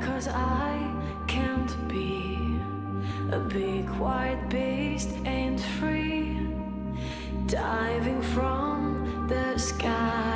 Cause I can't be a big white beast ain't free. Diving from the sky,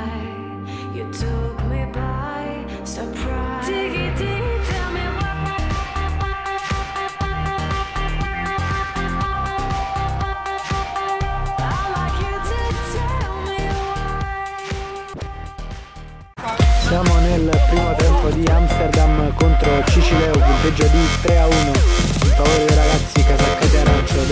contro Cicileo, punteggio di 3 a 1 in favore arancio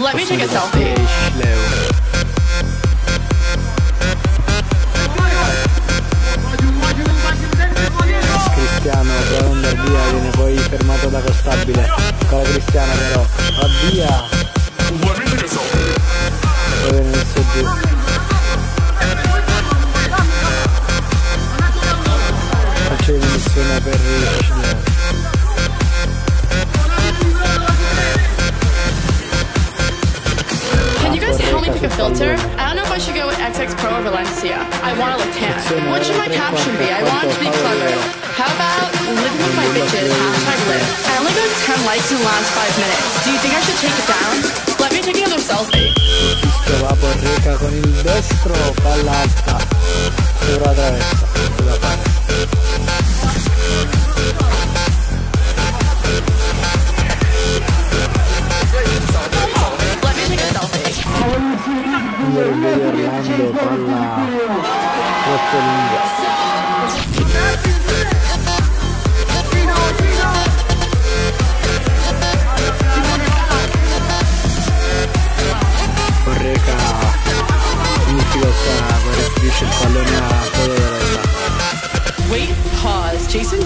let me take a selfie. Cristiano prova andare via, viene poi fermato da Costabile. Ancora Cristiano però, va via. Poi viene messo giù. Faccio l'inizione per Cicileo. Can you guys me pick a filter? I don't know if I should go with XX Pro or Valencia. I want to look tan. What should my caption be? I want it to be clever. How about living with my bitches? Hashtag live. I only got 10 likes in the last 5 minutes. Do you think I should take it down? Let me take another selfie. Fischio va Porreca con il destro, palla alta, sopra la traversa, Orlando, palla troppo lunga.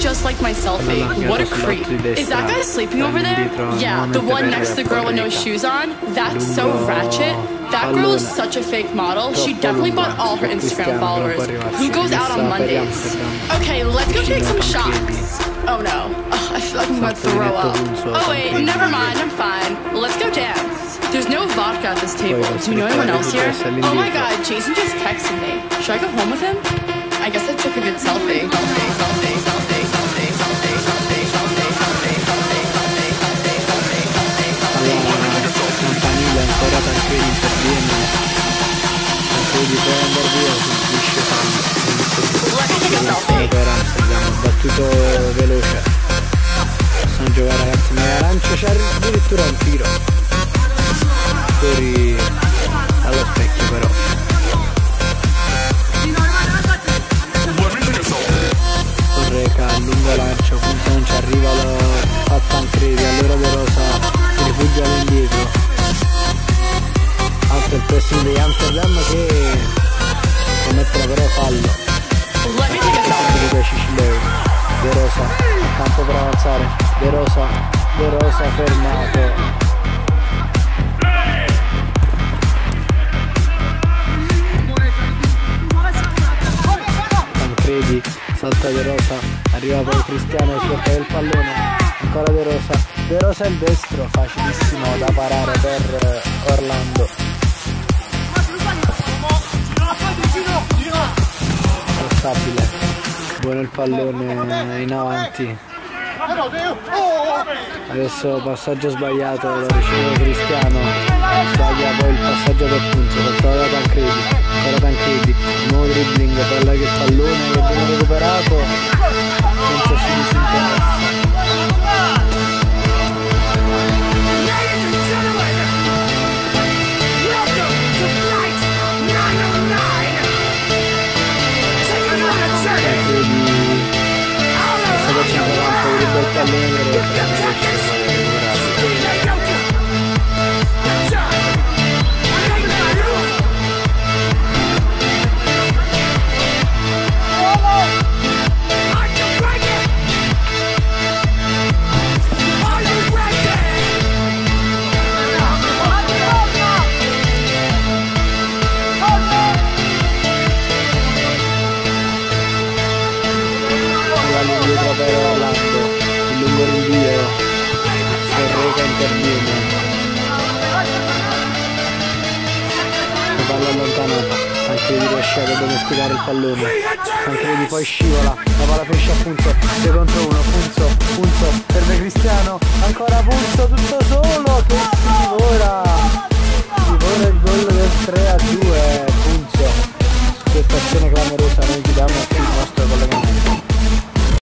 Just like my selfie. Eh? What a creep. Is that guy sleeping over there? Yeah, the one next to the girl with no shoes on? That's so ratchet. That girl is such a fake model. She definitely bought all her Instagram followers. Who goes out on Mondays? Okay, let's go take some shots. Oh no. Ugh, I feel like I'm gonna throw up. Oh wait, never mind, I'm fine. Let's go dance. There's no vodka at this table. Do you know anyone else here? Oh my god, Jason just texted me. Should I go home with him? I guess I took a good. Selfie, selfie, selfie, selfie, interviene. Tancredi può andare via, a Sono selfie. per Amsterdam, battuto veloce. Possono giocare ragazzi, ma l'arancia c'è addirittura un tiro. Fuori allo specchio però. Torreca allunga lancia, Funza non ci arriva, lo fa Tancredi, allora De Rosa si rifugia all'indietro. Pressing di Amsterdam che commetterà però fallo. Di Cicileo, De Rosa, a campo per avanzare, De Rosa, De Rosa fermato. Tancredi, salta De Rosa, arriva poi Cristiano, scorta del pallone, ancora De Rosa, De Rosa il destro, facilissimo da parare per Orlando. Buono il pallone in avanti. Adesso passaggio sbagliato, lo riceve Cristiano, sbaglia poi il passaggio per punto, saltata da Tancredi, Tancredi, nuovo dribbling, palla che pallone che viene recuperato, dietro per Orlando il lungo rinvio Reca interviene la palla allontanata Tancredi riesce ad addomesticare il pallone. Tancredi poi scivola la palla finisce a Punzo 6 contro 1 Punzo Punzo serve Cristiano ancora Punzo tutto